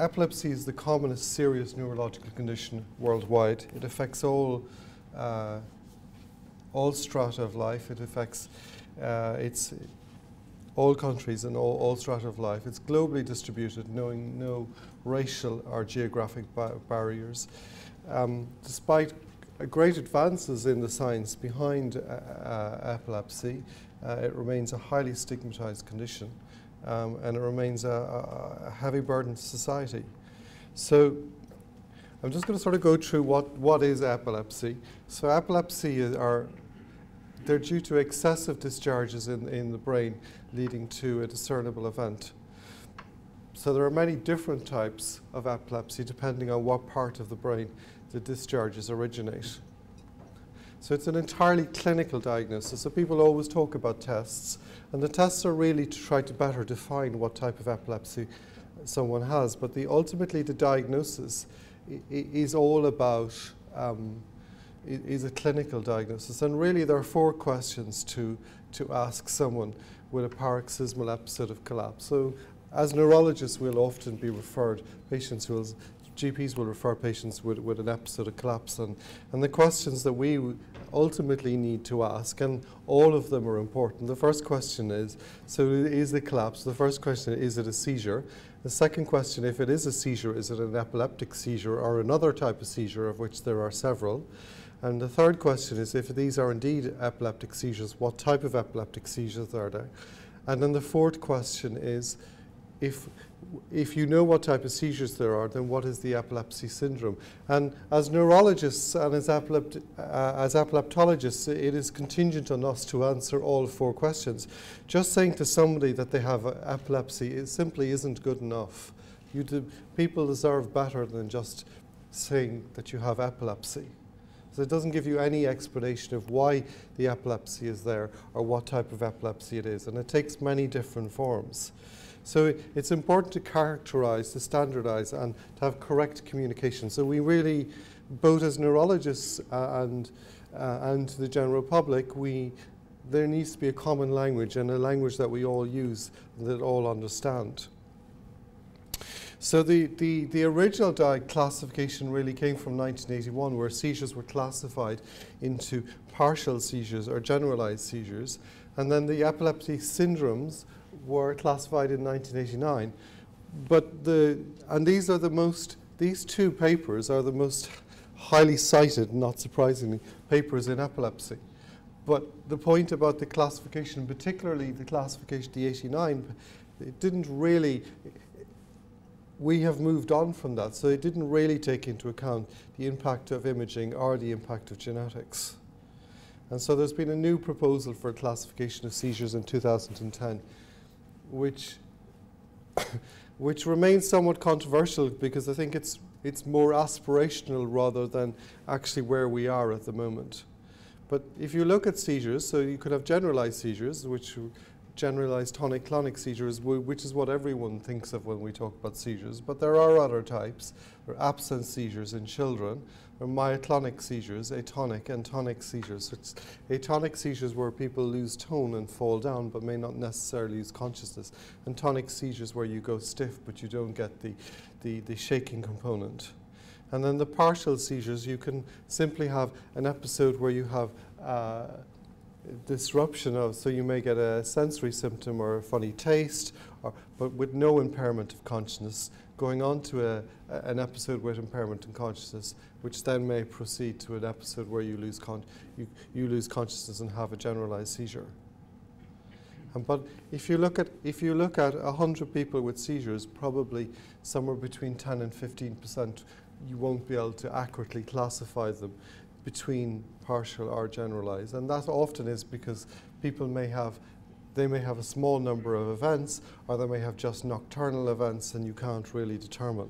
epilepsy is the commonest serious neurological condition worldwide. It affects all, uh, all strata of life. It affects uh, it's all countries and all, all strata of life. It's globally distributed, knowing no racial or geographic ba barriers. Um, despite great advances in the science behind uh, uh, epilepsy, uh, it remains a highly stigmatized condition um, and it remains a, a, heavy burden to society. So I'm just going to sort of go through what, what is epilepsy. So epilepsy are they're due to excessive discharges in, in the brain leading to a discernible event. So there are many different types of epilepsy depending on what part of the brain the discharges originate. So it's an entirely clinical diagnosis. So people always talk about tests, and the tests are really to try to better define what type of epilepsy someone has. But the, ultimately, the diagnosis is all about um, is a clinical diagnosis. And really, there are four questions to to ask someone with a paroxysmal episode of collapse. So, as neurologists, we'll often be referred patients who GPs will refer patients with, with an episode of collapse and, and the questions that we ultimately need to ask and all of them are important. The first question is, so is the collapse? The first question is it a seizure? The second question, if it is a seizure, is it an epileptic seizure or another type of seizure of which there are several? And the third question is if these are indeed epileptic seizures, what type of epileptic seizures are they? And then the fourth question is if if you know what type of seizures there are, then what is the epilepsy syndrome? And as neurologists and as, epilept uh, as epileptologists, it is contingent on us to answer all four questions. Just saying to somebody that they have epilepsy it simply isn't good enough. Do, people deserve better than just saying that you have epilepsy. So it doesn't give you any explanation of why the epilepsy is there or what type of epilepsy it is. And it takes many different forms. So it's important to characterize, to standardize, and to have correct communication. So we really, both as neurologists uh, and, uh, and the general public, we, there needs to be a common language and a language that we all use and that all understand. So the, the, the original classification really came from 1981 where seizures were classified into partial seizures or generalized seizures and then the epilepsy syndromes were classified in 1989 but the and these are the most these two papers are the most highly cited not surprisingly papers in epilepsy but the point about the classification particularly the classification the 89 it didn't really we have moved on from that, so it didn't really take into account the impact of imaging or the impact of genetics. And so there's been a new proposal for a classification of seizures in 2010, which, which remains somewhat controversial because I think it's, it's more aspirational rather than actually where we are at the moment. But if you look at seizures, so you could have generalized seizures, which generalized tonic-clonic seizures, which is what everyone thinks of when we talk about seizures. But there are other types. Are absence seizures in children. Are myoclonic seizures, atonic and tonic seizures. It's atonic seizures where people lose tone and fall down but may not necessarily lose consciousness. And tonic seizures where you go stiff but you don't get the, the, the shaking component. And then the partial seizures, you can simply have an episode where you have uh, disruption of, so you may get a sensory symptom or a funny taste, or, but with no impairment of consciousness, going on to a, a, an episode with impairment in consciousness, which then may proceed to an episode where you lose, con you, you lose consciousness and have a generalized seizure. And but if you look at if you look at hundred people with seizures, probably somewhere between 10 and 15 percent, you won't be able to accurately classify them between partial or generalized. And that often is because people may have they may have a small number of events or they may have just nocturnal events and you can't really determine.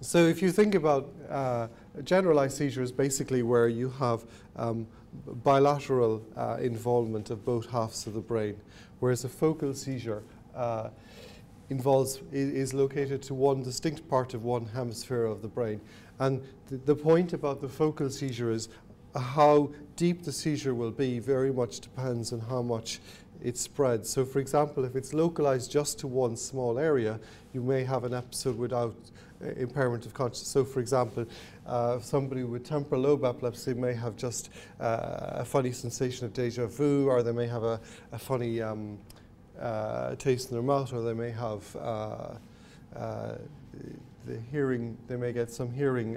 So if you think about uh, generalized seizures, basically where you have um, bilateral uh, involvement of both halves of the brain, whereas a focal seizure uh, involves is located to one distinct part of one hemisphere of the brain. And th the point about the focal seizure is how deep the seizure will be very much depends on how much it spreads. So, for example, if it's localized just to one small area, you may have an episode without uh, impairment of consciousness. So, for example, uh, somebody with temporal lobe epilepsy may have just uh, a funny sensation of deja vu, or they may have a, a funny um, uh, taste in their mouth, or they may have uh, uh, the hearing, they may get some hearing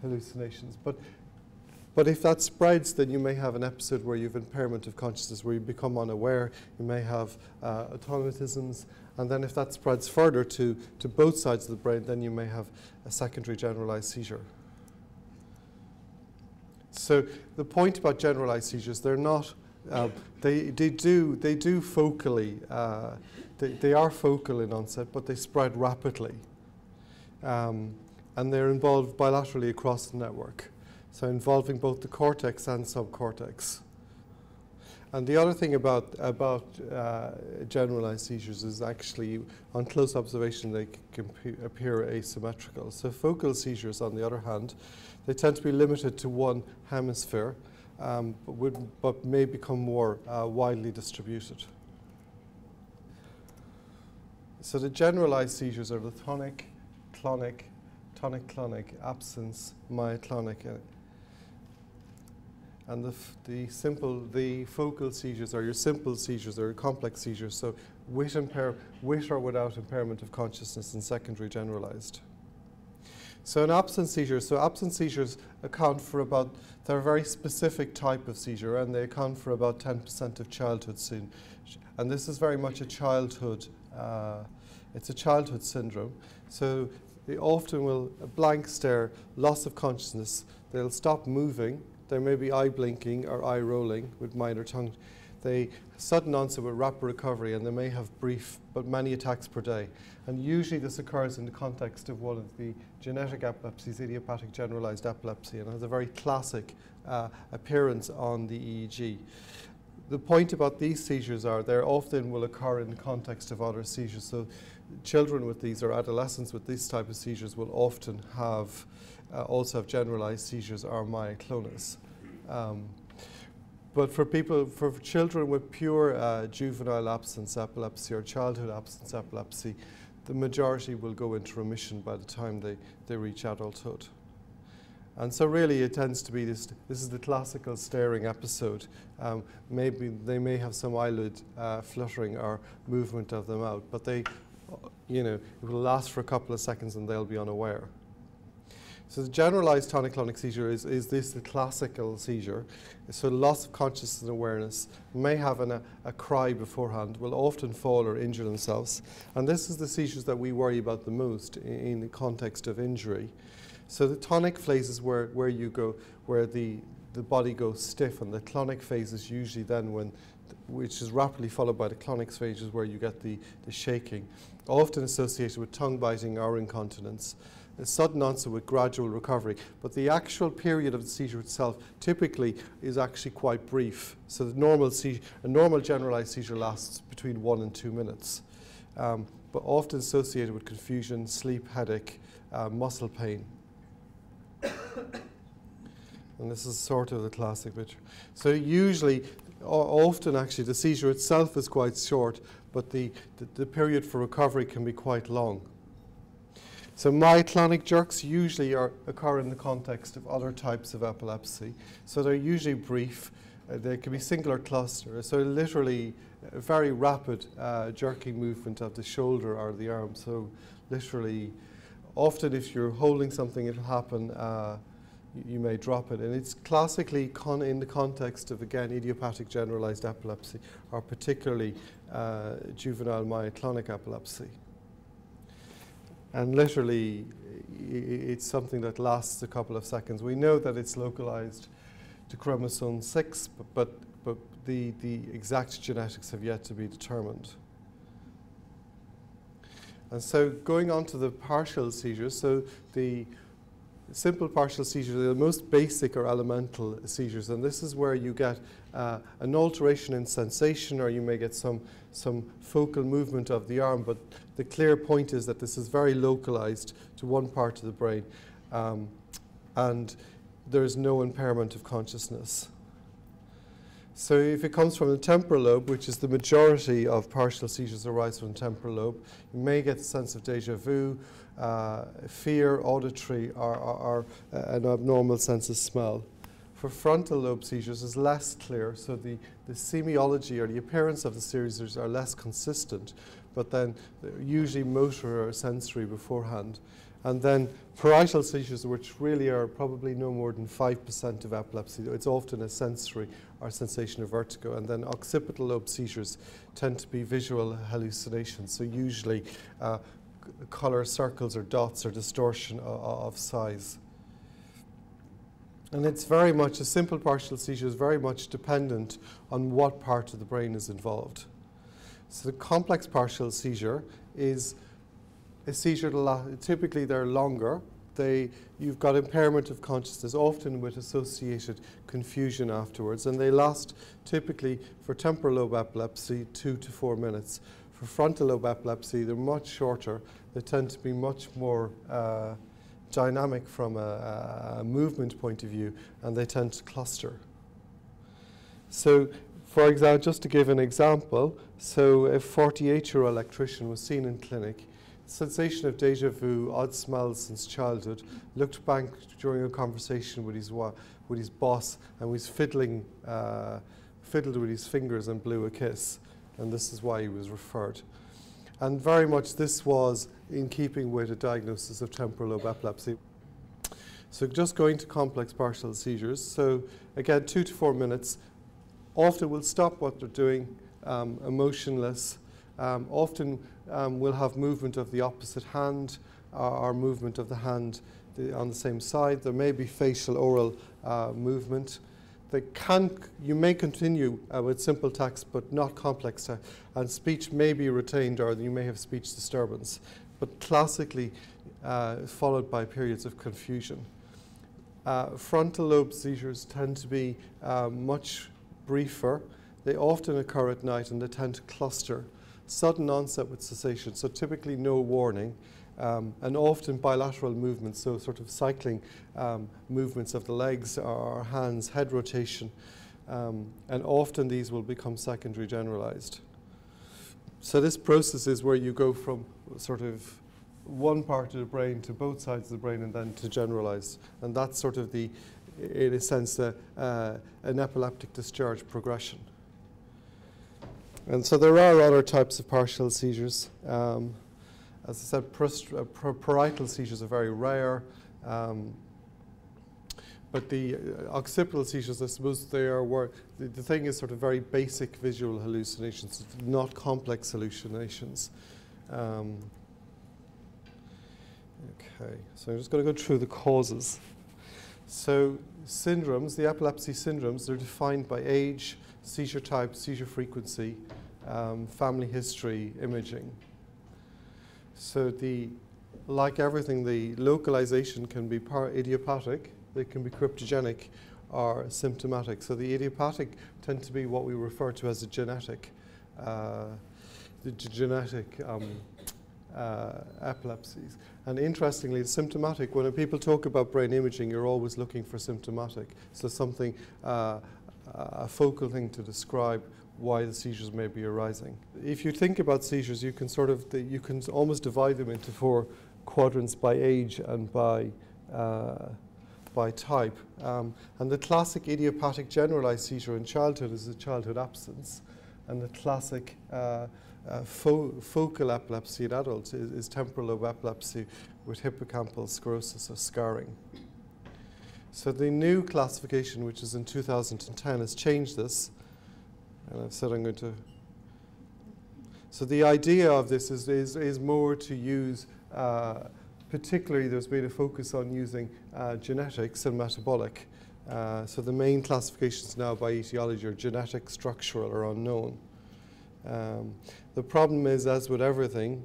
hallucinations. But but if that spreads, then you may have an episode where you have impairment of consciousness, where you become unaware. You may have uh, automatisms. And then if that spreads further to, to both sides of the brain, then you may have a secondary generalized seizure. So the point about generalized seizures, they're not, uh, they, they, do, they do focally, uh, they, they are focal in onset, but they spread rapidly. Um, and they're involved bilaterally across the network so involving both the cortex and subcortex. And the other thing about, about uh, generalized seizures is actually, on close observation, they can appear asymmetrical. So focal seizures, on the other hand, they tend to be limited to one hemisphere, um, but, would, but, may become more uh, widely distributed. So the generalized seizures are the tonic, clonic, tonic-clonic, absence, myoclonic, uh, and the, the simple, the focal seizures are your simple seizures or your complex seizures, so with, impair, with or without impairment of consciousness and secondary generalized. So an absence seizure, so absence seizures account for about, they're a very specific type of seizure and they account for about 10% of childhood sin. And this is very much a childhood, uh, it's a childhood syndrome. So they often will, a blank stare, loss of consciousness, they'll stop moving, there may be eye blinking or eye rolling with minor tongue. They sudden onset with rapid recovery and they may have brief but many attacks per day. And usually this occurs in the context of one of the genetic epilepsies, idiopathic generalized epilepsy, and has a very classic uh, appearance on the EEG. The point about these seizures are they often will occur in the context of other seizures. So children with these or adolescents with this type of seizures will often have uh, also have generalized seizures or myoclonus. Um, but for people, for children with pure uh, juvenile absence epilepsy or childhood absence epilepsy, the majority will go into remission by the time they, they reach adulthood. And so really it tends to be this, this is the classical staring episode. Um, maybe they may have some eyelid uh, fluttering or movement of them out, but they, you know, it will last for a couple of seconds and they'll be unaware. So the generalized tonic-clonic seizure is, is this the classical seizure. So loss of consciousness and awareness, may have an, a, a cry beforehand, will often fall or injure themselves. And this is the seizures that we worry about the most in, in the context of injury. So the tonic phase is where, where you go, where the, the body goes stiff, and the clonic phase is usually then when, which is rapidly followed by the clonic phase, is where you get the, the shaking, often associated with tongue biting or incontinence a sudden onset with gradual recovery. But the actual period of the seizure itself typically is actually quite brief. So the normal seizure, a normal generalized seizure lasts between one and two minutes, um, but often associated with confusion, sleep, headache, uh, muscle pain. and this is sort of the classic picture. So usually, often actually, the seizure itself is quite short, but the, the, the period for recovery can be quite long. So myoclonic jerks usually are, occur in the context of other types of epilepsy. So they're usually brief. Uh, they can be singular cluster. So literally a very rapid uh, jerking movement of the shoulder or the arm. So literally, often if you're holding something, it'll happen. Uh, you may drop it. And it's classically in the context of, again, idiopathic generalized epilepsy, or particularly uh, juvenile myoclonic epilepsy. And literally, it's something that lasts a couple of seconds. We know that it's localized to chromosome 6, but, but, but the, the exact genetics have yet to be determined. And so going on to the partial seizures, so the simple partial seizures are the most basic or elemental seizures, and this is where you get uh, an alteration in sensation or you may get some, some focal movement of the arm, but the clear point is that this is very localized to one part of the brain. Um, and there is no impairment of consciousness. So if it comes from the temporal lobe, which is the majority of partial seizures arise from the temporal lobe, you may get a sense of deja vu, uh, fear, auditory, or, or, or uh, an abnormal sense of smell. For frontal lobe seizures, is less clear, so the, the semiology or the appearance of the seizures are less consistent, but then usually motor or sensory beforehand. And then parietal seizures, which really are probably no more than 5% of epilepsy, it's often a sensory or sensation of vertigo. And then occipital lobe seizures tend to be visual hallucinations, so usually uh, color circles or dots or distortion of, of size. And it's very much, a simple partial seizure is very much dependent on what part of the brain is involved. So the complex partial seizure is a seizure, typically they're longer. They, you've got impairment of consciousness, often with associated confusion afterwards, and they last typically for temporal lobe epilepsy two to four minutes. For frontal lobe epilepsy, they're much shorter. They tend to be much more uh, dynamic from a, a movement point of view, and they tend to cluster. So for example, just to give an example, so a 48-year-old electrician was seen in clinic sensation of deja vu, odd smells since childhood, looked back during a conversation with his, with his boss and was fiddling, uh, fiddled with his fingers and blew a kiss. And this is why he was referred. And very much this was in keeping with a diagnosis of temporal lobe epilepsy. So just going to complex partial seizures. So again, two to four minutes. Often will stop what they're doing, um, emotionless, um, often um, we'll have movement of the opposite hand uh, or movement of the hand the, on the same side. There may be facial oral uh, movement. They can, you may continue uh, with simple text but not complex text, and speech may be retained or you may have speech disturbance, but classically uh, followed by periods of confusion. Uh, frontal lobe seizures tend to be uh, much briefer. They often occur at night and they tend to cluster sudden onset with cessation, so typically no warning, um, and often bilateral movements, so sort of cycling um, movements of the legs or hands, head rotation, um, and often these will become secondary generalized. So this process is where you go from sort of one part of the brain to both sides of the brain and then to generalized. And that's sort of the, in a sense, uh, uh, an epileptic discharge progression. And so there are other types of partial seizures. Um, as I said, uh, parietal seizures are very rare. Um, but the uh, occipital seizures, I suppose they are where the, the, thing is sort of very basic visual hallucinations, not complex hallucinations. Um, okay, so I'm just going to go through the causes. So syndromes, the epilepsy syndromes, they're defined by age, seizure type, seizure frequency, um, family history imaging. So the, like everything, the localization can be idiopathic, they can be cryptogenic or symptomatic. So the idiopathic tend to be what we refer to as a genetic, uh, the genetic um, uh, epilepsies. And interestingly, the symptomatic, when people talk about brain imaging, you're always looking for symptomatic. So something, uh, a focal thing to describe why the seizures may be arising. If you think about seizures, you can sort of, you can almost divide them into four quadrants by age and by, uh, by type. Um, and the classic idiopathic generalized seizure in childhood is a childhood absence. And the classic uh, uh, fo focal epilepsy in adults is, is temporal lobe epilepsy with hippocampal sclerosis or scarring. So the new classification, which is in 2010, has changed this and I've said I'm going to. So the idea of this is, is, is more to use, uh, particularly there's been a focus on using uh, genetics and metabolic. Uh, so the main classifications now by etiology are genetic, structural, or unknown. Um, the problem is, as with everything,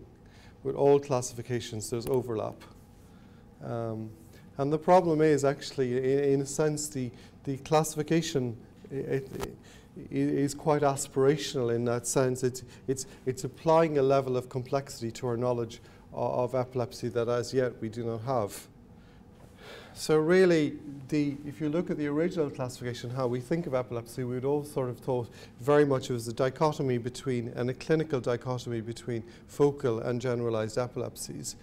with all classifications, there's overlap. Um, and the problem is actually, in, in, a sense, the, the classification, it, it, is quite aspirational in that sense. It's, it's, it's applying a level of complexity to our knowledge of, of epilepsy that as yet we do not have. So really, the, if you look at the original classification, how we think of epilepsy, we would all sort of thought very much it was a dichotomy between, and a clinical dichotomy between focal and generalized epilepsies.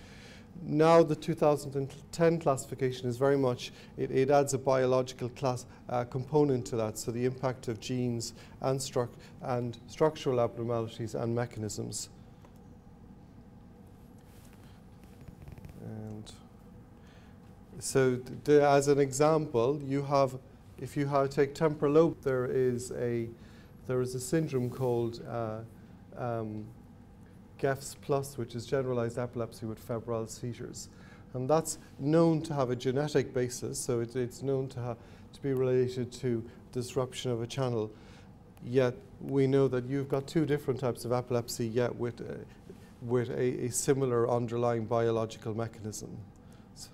Now the 2010 classification is very much, it, it adds a biological class uh, component to that, so the impact of genes and, stru and structural abnormalities and mechanisms. And so as an example, you have, if you have, take temporal lobe, there is a, there is a syndrome called uh, um, GEFS plus, which is generalized epilepsy with febrile seizures. And that's known to have a genetic basis, so it, it's known to, to be related to disruption of a channel. Yet we know that you've got two different types of epilepsy, yet with, uh, with a, a, similar underlying biological mechanism. So,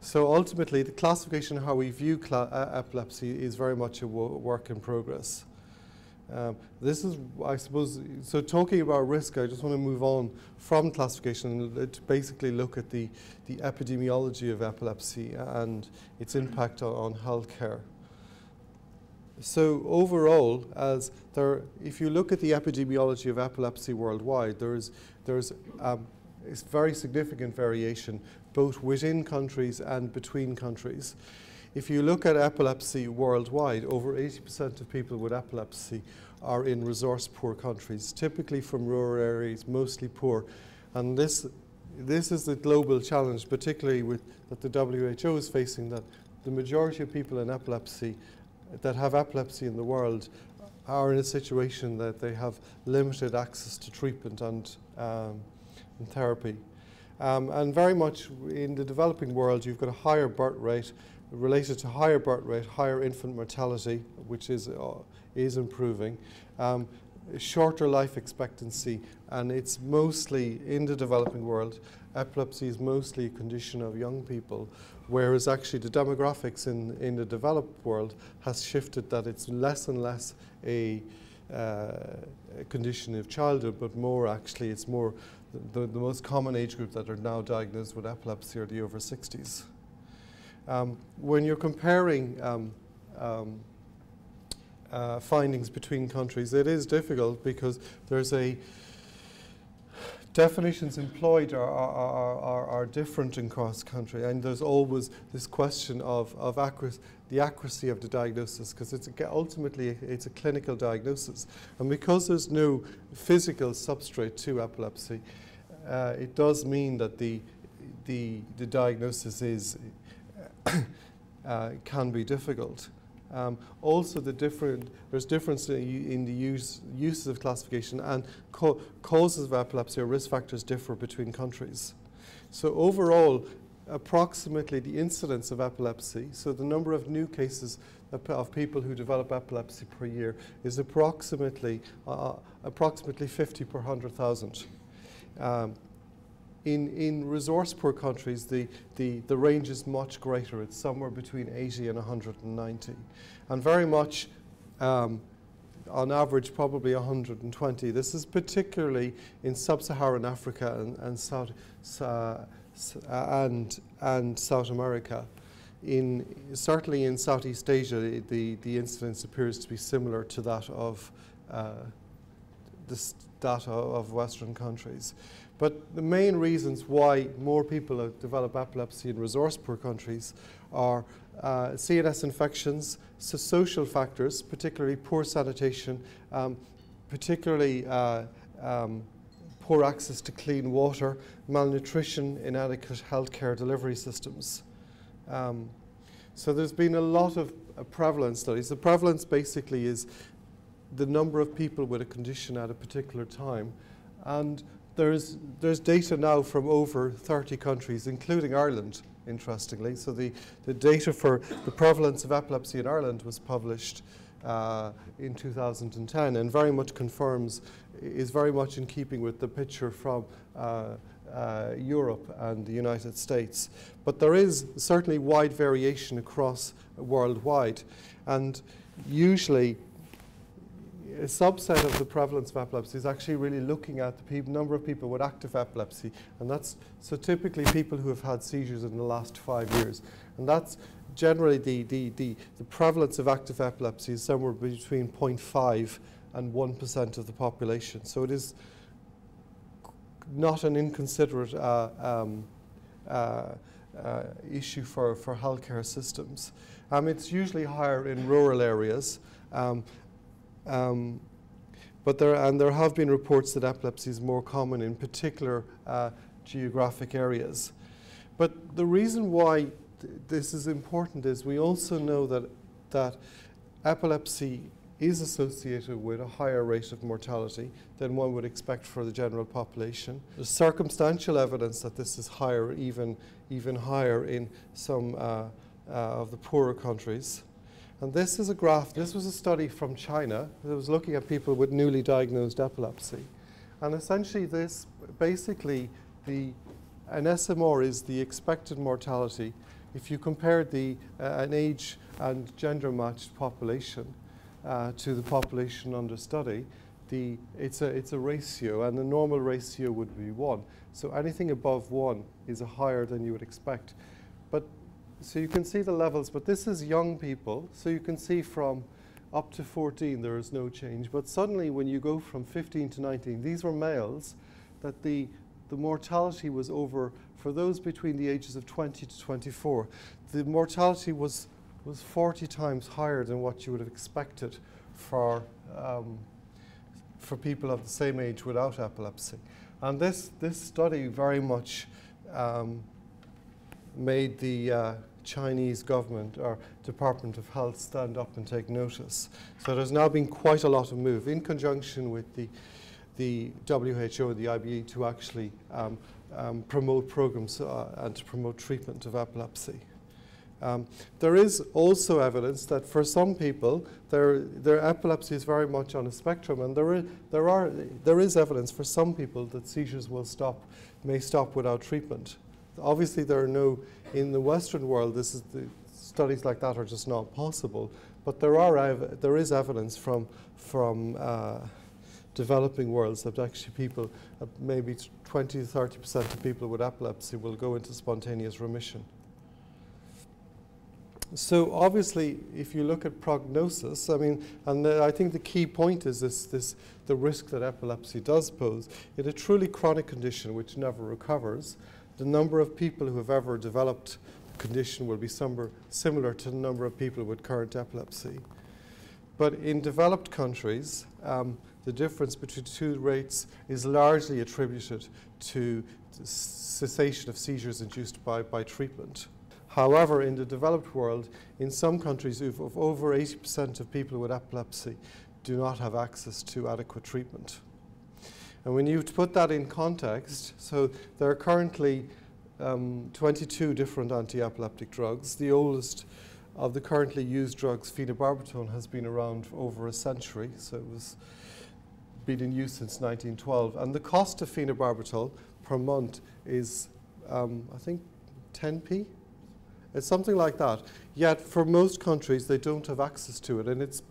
so ultimately, the classification of how we view uh, epilepsy is very much a work in progress. Um, this is, I suppose, so talking about risk, I just want to move on from classification to basically look at the, the epidemiology of epilepsy and its impact on, on healthcare. So overall, as there, if you look at the epidemiology of epilepsy worldwide, there is there's um, very significant variation both within countries and between countries. If you look at epilepsy worldwide, over 80% of people with epilepsy are in resource poor countries, typically from rural areas, mostly poor. And this, this is the global challenge, particularly with that the WHO is facing, that the majority of people in epilepsy that have epilepsy in the world are in a situation that they have limited access to treatment and, um, and therapy. Um, and very much in the developing world, you've got a higher birth rate, related to higher birth rate, higher infant mortality, which is, uh, is improving, um, shorter life expectancy, and it's mostly in the developing world. Epilepsy is mostly a condition of young people, whereas actually the demographics in, in the developed world has shifted that it's less and less a, uh, a condition of childhood, but more actually it's more the, the most common age group that are now diagnosed with epilepsy are the over 60s. Um, when you're comparing um, um, uh, findings between countries, it is difficult because there's a definitions employed are, are, are, are, different in cross country and there's always this question of, of accuracy, the accuracy of the diagnosis because it's a, ultimately it's a clinical diagnosis and because there's no physical substrate to epilepsy uh, it does mean that the, the, the diagnosis is uh, can be difficult. Um, also, the different there's difference in the use, uses of classification and causes of epilepsy or risk factors differ between countries. So overall, approximately the incidence of epilepsy, so the number of new cases of people who develop epilepsy per year is approximately uh, approximately 50 per 100,000. Um, in, in resource poor countries, the, the, the range is much greater. It's somewhere between 80 and 190. And very much, um, on average, probably 120. This is particularly in sub-Saharan Africa and, and, South, uh, and, and South America. In, certainly in Southeast Asia, the, the incidence appears to be similar to that of uh, the data of Western countries. But the main reasons why more people develop epilepsy in resource poor countries are uh, CNS infections, so social factors, particularly poor sanitation, um, particularly uh, um, poor access to clean water, malnutrition, inadequate healthcare delivery systems. Um, so there's been a lot of uh, prevalence studies. The prevalence basically is the number of people with a condition at a particular time. And there's, there's data now from over 30 countries, including Ireland, interestingly. So the, the data for the prevalence of epilepsy in Ireland was published uh, in 2010 and very much confirms, is very much in keeping with the picture from uh, uh, Europe and the United States. But there is certainly wide variation across worldwide. And usually a subset of the prevalence of epilepsy is actually really looking at the number of people with active epilepsy, and that's so typically people who have had seizures in the last five years, and that's generally the, the, the, the prevalence of active epilepsy is somewhere between 0.5 and 1% of the population. So it is not an inconsiderate uh, um, uh, uh, issue for, for healthcare systems. Um, it's usually higher in rural areas, um, um, but there, and there have been reports that epilepsy is more common in particular uh, geographic areas. But the reason why th this is important is we also know that, that epilepsy is associated with a higher rate of mortality than one would expect for the general population. There's circumstantial evidence that this is higher, even, even higher in some uh, uh, of the poorer countries. And this is a graph, this was a study from China that was looking at people with newly diagnosed epilepsy. And essentially this, basically, the, an SMR is the expected mortality if you compare the, uh, an age and gender matched population uh, to the population under study, the, it's, a, it's a ratio, and the normal ratio would be 1. So anything above 1 is higher than you would expect. But so you can see the levels, but this is young people, so you can see from up to 14 there is no change. But suddenly when you go from 15 to 19, these were males, that the, the mortality was over, for those between the ages of 20 to 24, the mortality was, was 40 times higher than what you would have expected for, um, for people of the same age without epilepsy. And this, this study very much um, made the uh, Chinese government or Department of Health stand up and take notice. So there's now been quite a lot of move in conjunction with the, the WHO and the IBE to actually um, um, promote programs uh, and to promote treatment of epilepsy. Um, there is also evidence that for some people, their, their epilepsy is very much on a spectrum, and there, is, there, are, there is evidence for some people that seizures will stop, may stop without treatment. Obviously, there are no, in the Western world, this is the, studies like that are just not possible. But there, are there is evidence from, from uh, developing worlds that actually people, uh, maybe 20 to 30% of people with epilepsy will go into spontaneous remission. So obviously, if you look at prognosis, I mean, and the, I think the key point is this, this, the risk that epilepsy does pose. In a truly chronic condition which never recovers, the number of people who have ever developed the condition will be somewhere similar to the number of people with current epilepsy. But in developed countries, um, the difference between the two rates is largely attributed to cessation of seizures induced by, by treatment. However, in the developed world, in some countries, over 80% of people with epilepsy do not have access to adequate treatment. And when you put that in context, so there are currently um, 22 different anti-epileptic drugs. The oldest of the currently used drugs, phenobarbital, has been around for over a century, so it was been in use since 1912. And the cost of phenobarbital per month is, um, I think, 10p. It's something like that. Yet for most countries, they don't have access to it, and it's,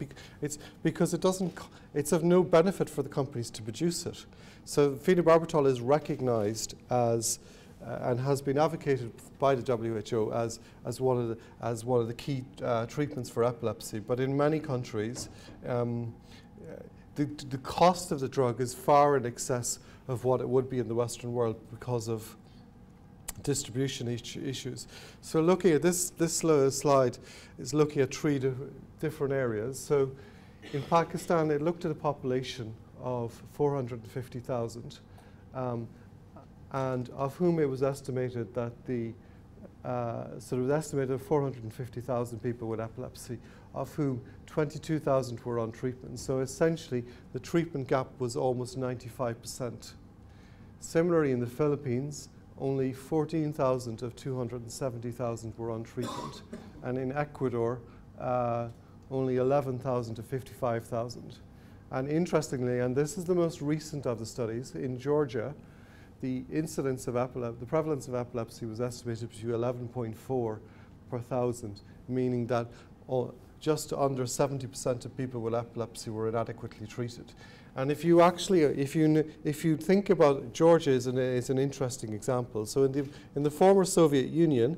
it's because it doesn't. It's of no benefit for the companies to produce it. So phenobarbital is recognized as uh, and has been advocated by the WHO as, as, one, of the, as one of the key uh, treatments for epilepsy. But in many countries, um, the, the cost of the drug is far in excess of what it would be in the Western world because of distribution issues. So looking at this, this slide is looking at three di different areas. So in Pakistan, it looked at a population of 450,000, um, and of whom it was estimated that the uh, so it was estimated 450,000 people with epilepsy, of whom 22,000 were on treatment. So essentially, the treatment gap was almost 95%. Similarly, in the Philippines, only 14,000 of 270,000 were on treatment. and in Ecuador, uh, only 11,000 to 55,000. And interestingly, and this is the most recent of the studies, in Georgia, the incidence of epilepsy, the prevalence of epilepsy was estimated to be 11.4 per thousand, meaning that all, just under 70% of people with epilepsy were inadequately treated. And if you actually, if you, if you think about Georgia is an, is an interesting example. So in the, in the former Soviet Union,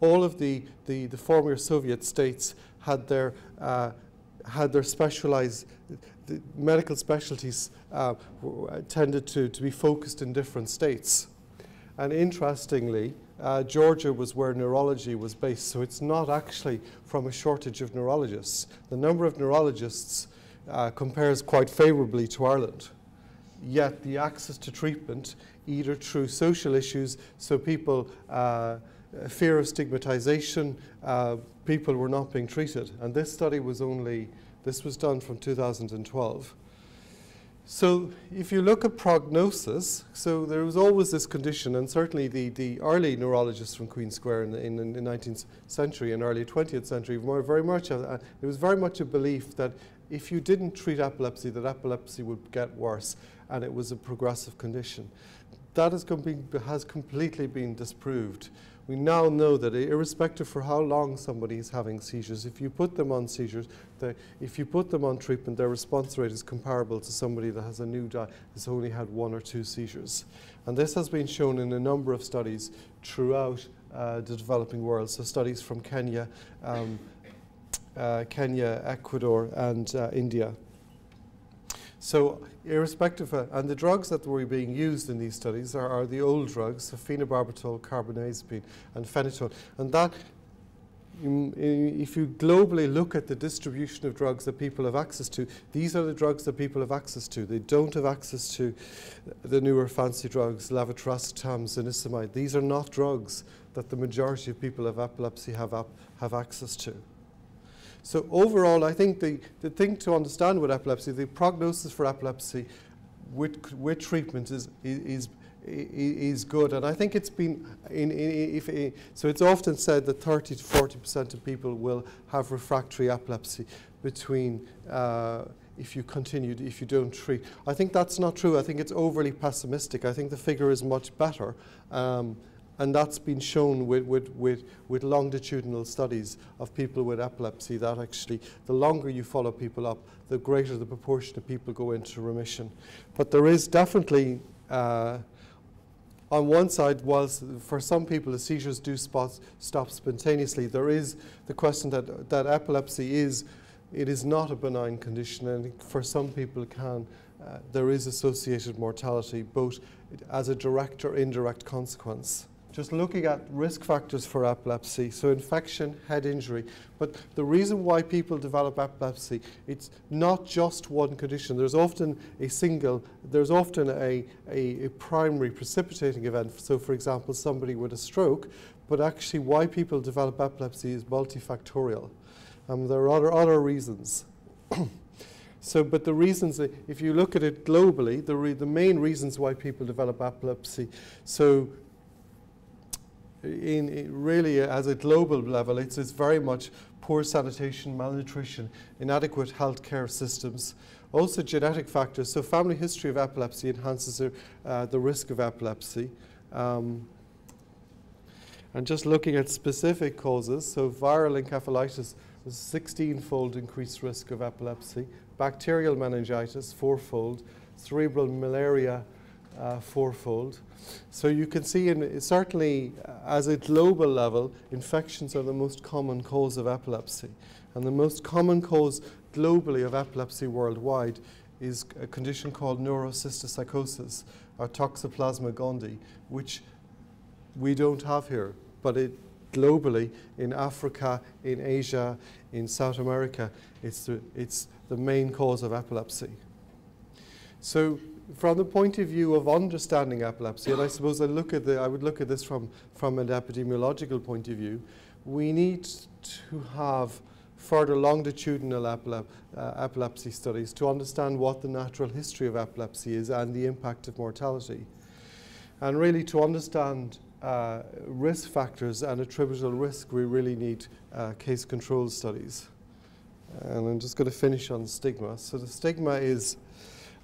all of the, the, the former Soviet states had their, uh, had their specialized the medical specialties uh, tended to, to be focused in different states. And interestingly, uh, Georgia was where neurology was based, so it's not actually from a shortage of neurologists. The number of neurologists uh, compares quite favorably to Ireland. Yet the access to treatment, either through social issues, so people, uh, fear of stigmatization, uh, people were not being treated. And this study was only, this was done from 2012. So if you look at prognosis, so there was always this condition, and certainly the, the early neurologists from Queen Square in the, in, the 19th century and early 20th century very much, a, a, it was very much a belief that if you didn't treat epilepsy, that epilepsy would get worse, and it was a progressive condition. That has, has completely been disproved we now know that irrespective for how long somebody is having seizures, if you put them on seizures, if you put them on treatment, their response rate is comparable to somebody that has a new di- has only had one or two seizures. And this has been shown in a number of studies throughout uh, the developing world. So studies from Kenya, um, uh, Kenya, Ecuador, and uh, India. So irrespective, of, and the drugs that were being used in these studies are, are the old drugs, phenobarbital, carbamazepine, and phenytoin. And that, if you globally look at the distribution of drugs that people have access to, these are the drugs that people have access to. They don't have access to the newer fancy drugs, levetiracetam, zonisamide. These are not drugs that the majority of people of epilepsy have, have access to. So overall, I think the, the thing to understand with epilepsy, the prognosis for epilepsy with, with treatment is, is, is good. And I think it's been, in, in, if, in, so it's often said that 30 to 40% of people will have refractory epilepsy between uh, if you continue, if you don't treat. I think that's not true. I think it's overly pessimistic. I think the figure is much better. Um, and that's been shown with, with, with, with longitudinal studies of people with epilepsy that actually the longer you follow people up, the greater the proportion of people go into remission. But there is definitely, uh, on one side, whilst for some people the seizures do stop spontaneously, there is the question that, that epilepsy is, it is not a benign condition and for some people can, uh, there is associated mortality both as a direct or indirect consequence just looking at risk factors for epilepsy, so infection, head injury. But the reason why people develop epilepsy, it's not just one condition. There's often a single, there's often a, a, a primary precipitating event. So, for example, somebody with a stroke, but actually why people develop epilepsy is multifactorial. Um, there are other, other reasons. So, but the reasons, if you look at it globally, the, the main reasons why people develop epilepsy, so in, in really as a global level, it's, it's very much poor sanitation, malnutrition, inadequate healthcare systems, also genetic factors. So family history of epilepsy enhances uh, the risk of epilepsy. Um, and just looking at specific causes, so viral encephalitis was 16-fold increased risk of epilepsy, bacterial meningitis fourfold, cerebral malaria uh, fourfold. So you can see, in, certainly uh, as a global level, infections are the most common cause of epilepsy. And the most common cause globally of epilepsy worldwide is a condition called neurocysticercosis, or toxoplasma gondii, which we don't have here, but it globally in Africa, in Asia, in South America, it's the, it's the main cause of epilepsy. So from the point of view of understanding epilepsy, and I suppose I look at the, I would look at this from, from an epidemiological point of view, we need to have further longitudinal uh, epilepsy studies to understand what the natural history of epilepsy is and the impact of mortality. And really to understand uh, risk factors and attributable risk, we really need uh, case control studies. And I'm just going to finish on stigma. So the stigma is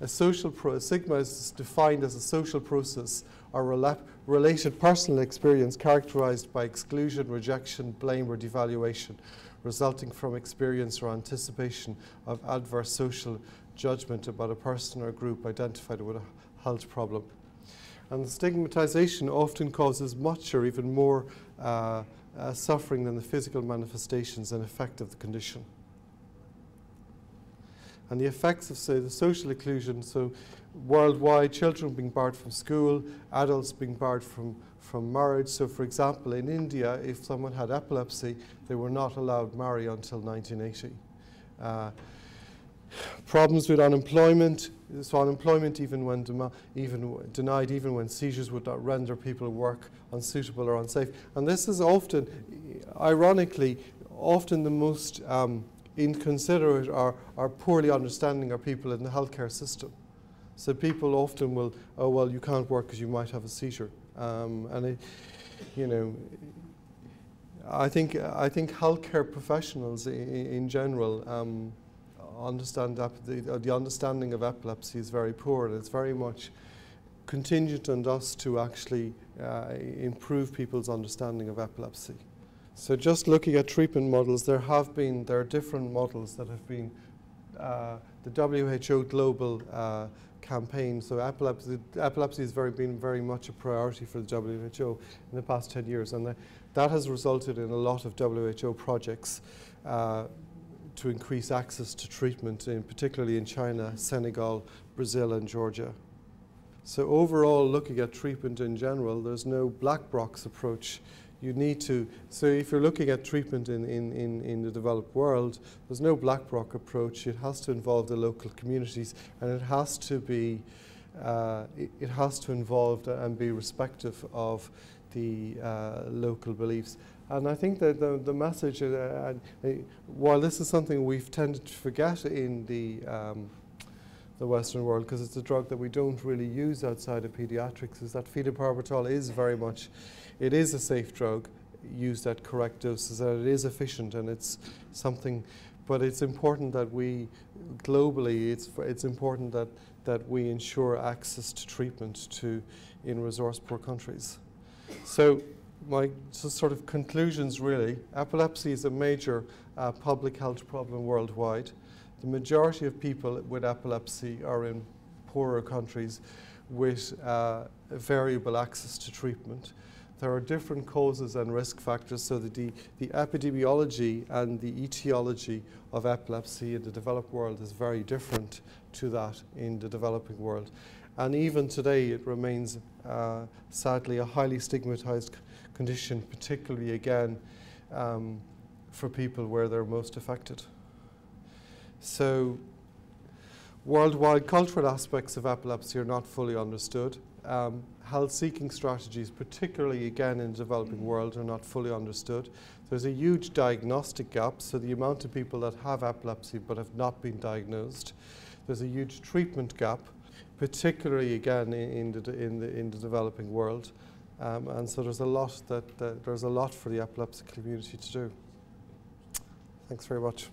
a social pro- sigma is defined as a social process or rela- related personal experience characterized by exclusion, rejection, blame, or devaluation resulting from experience or anticipation of adverse social judgment about a person or group identified with a health problem. And stigmatization often causes much or even more uh, uh, suffering than the physical manifestations and effect of the condition. And the effects of, say, the social exclusion, so worldwide, children being barred from school, adults being barred from, from marriage. So, for example, in India, if someone had epilepsy, they were not allowed marry until 1980. Uh, problems with unemployment, so unemployment even when even denied, even when seizures would not render people work unsuitable or unsafe. And this is often, ironically, often the most um, inconsiderate or, or poorly understanding are people in the healthcare system. So people often will, oh well, you can't work because you might have a seizure, um, and it, you know, I think I think healthcare professionals in, general um, understand the, the understanding of epilepsy is very poor, and it's very much contingent on us to actually uh, improve people's understanding of epilepsy. So just looking at treatment models, there have been, there are different models that have been, uh, the WHO global uh, campaign, so epilepsy, epilepsy has very, been very much a priority for the WHO in the past 10 years, and the, that has resulted in a lot of WHO projects uh, to increase access to treatment, in, particularly in China, Senegal, Brazil and Georgia. So overall, looking at treatment in general, there's no black box approach you need to, so if you're looking at treatment in, in, in, in the developed world, there's no black rock approach. It has to involve the local communities and it has to be, uh, it, it, has to involve and be respective of the uh, local beliefs. And I think that the, the message, uh, uh, while this is something we've tended to forget in the um, the Western world because it's a drug that we don't really use outside of pediatrics is that phenobarbital is very much, it is a safe drug used at correct doses and it is efficient and it's something, but it's important that we, globally, it's, it's important that, that we ensure access to treatment to in resource poor countries. So my so sort of conclusions really, epilepsy is a major uh, public health problem worldwide. The majority of people with epilepsy are in poorer countries with uh, variable access to treatment. There are different causes and risk factors, so that the, the epidemiology and the etiology of epilepsy in the developed world is very different to that in the developing world. And even today, it remains uh, sadly a highly stigmatized condition, particularly again um, for people where they're most affected. So worldwide cultural aspects of epilepsy are not fully understood. Um, health-seeking strategies, particularly again in the developing world, are not fully understood. There's a huge diagnostic gap, so the amount of people that have epilepsy but have not been diagnosed. There's a huge treatment gap, particularly again in, in, the, in, the, in the developing world. Um, and so there's a lot that, that there's a lot for the epilepsy community to do. Thanks very much.